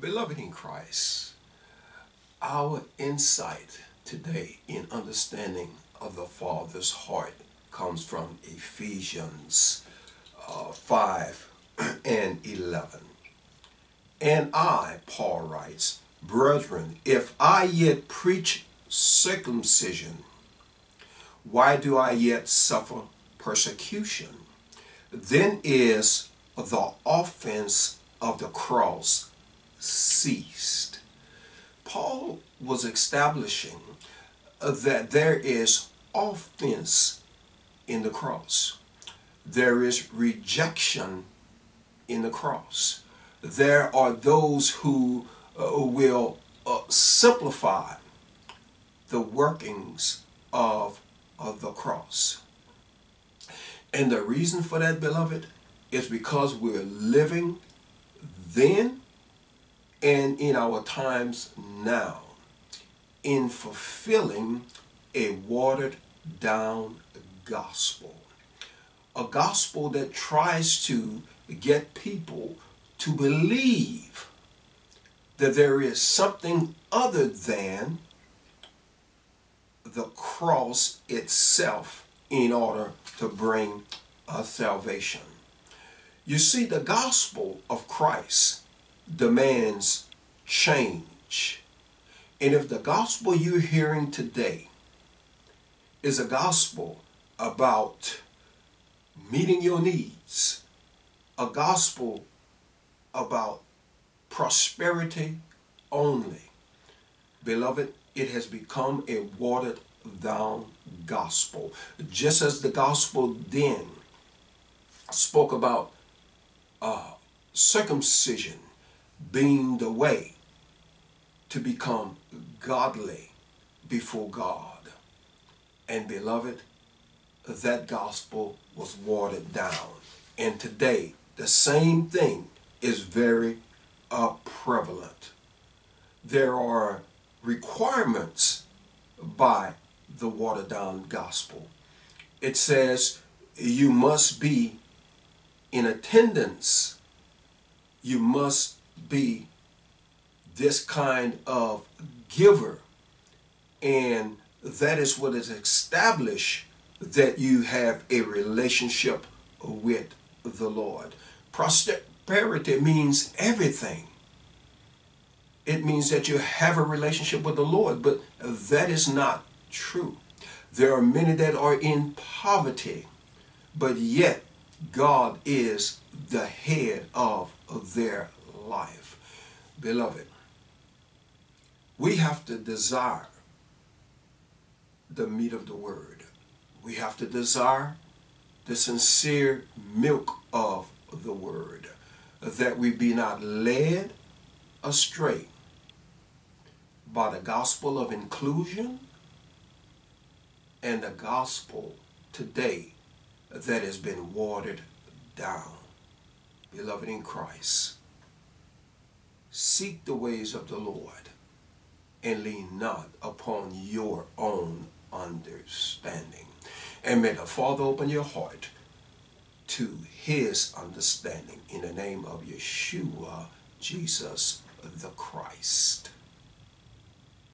Beloved in Christ, our insight today in understanding of the Father's heart comes from Ephesians uh, 5 and 11. And I, Paul writes, Brethren, if I yet preach circumcision, why do I yet suffer persecution? Then is the offense of the cross ceased. Paul was establishing that there is offense in the cross. There is rejection in the cross. There are those who uh, will uh, simplify the workings of, of the cross. And the reason for that, beloved, is because we're living then and in our times now in fulfilling a watered down gospel. A gospel that tries to get people to believe that there is something other than the cross itself in order to bring a salvation. You see, the gospel of Christ demands change. And if the gospel you're hearing today is a gospel about meeting your needs, a gospel about prosperity only, beloved, it has become a watered down gospel. Just as the gospel then spoke about uh, circumcision being the way to become godly before God. And beloved, that gospel was watered down. And today, the same thing is very uh, prevalent. There are requirements by the watered down gospel. It says you must be in attendance, you must be this kind of giver. And that is what is established that you have a relationship with the Lord. Prosperity means everything. It means that you have a relationship with the Lord, but that is not true. There are many that are in poverty, but yet God is the head of their life. Beloved, we have to desire the meat of the word. We have to desire the sincere milk of the word, that we be not led astray by the gospel of inclusion and the gospel today that has been watered down. Beloved in Christ, seek the ways of the Lord and lean not upon your own understanding. And may the Father open your heart to his understanding in the name of Yeshua, Jesus the Christ.